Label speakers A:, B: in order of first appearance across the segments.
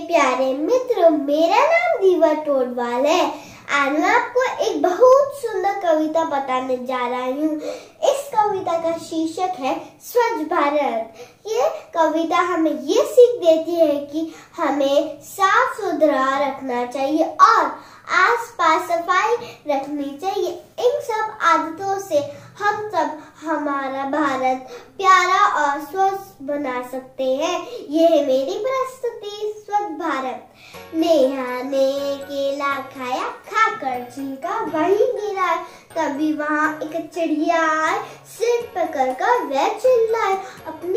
A: प्यारे मित्र, मेरा नाम दीवा टोडवाल है। आज मैं आपको एक बहुत सुंदर कविता बताने जा रहा हूँ। इस कविता का शीर्षक है, स्वच्छ भारत। ये कविता हमें ये सीख देती है कि हमें साफ़ सुथरा रखना चाहिए और आसपास सफ़ाई रखनी चाहिए। सब आदतों से हम सब हमारा भारत प्यारा और स्वस्थ बना सकते हैं। यह है मेरी प्रस्तुति स्वच्छ भारत। नेहा ने केला खाया, खाकर छिलका वही गिरा। तभी वहाँ एक चिड़िया आए सिर पकड़ कर वह चिल्लाए, अपनी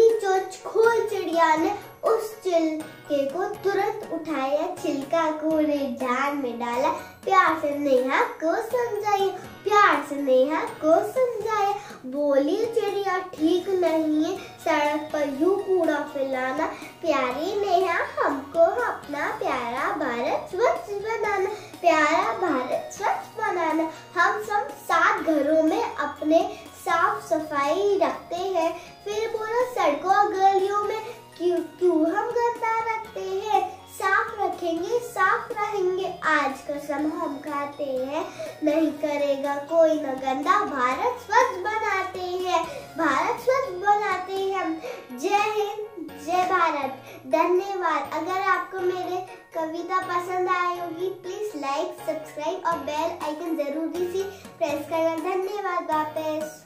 A: को तुरंत उठाया, छिलका कोरे झान में डाला, प्यार से नेहा को समझाई प्यार से नेहा को समझाया। बोली, चिड़िया ठीक नहीं है, सड़क पर यू कूड़ा फैलाना। प्यारी नेहा, हमको अपना प्यारा भारत स्वच्छ बनाना, प्यारा भारत स्वच्छ बनाना। हम सब सात घरों में अपने साफ़ सफ़ाई रखते हैं। फिर बोलो, सड़कों गलियों रखेंगे साफ़ रहेंगे। आज का सम हम खाते हैं, नहीं करेगा कोई न गंदा। भारत स्वच्छ बनाते हैं। भारत स्वच्छ बनाते हैं हम। जय हिंद, जय भारत। धन्यवाद। अगर आपको मेरे कविता पसंद आई होगी प्लीज़ लाइक सब्सक्राइब और बेल आइकन ज़रूरी सी प्रेस करना। धन्यवाद, वापस।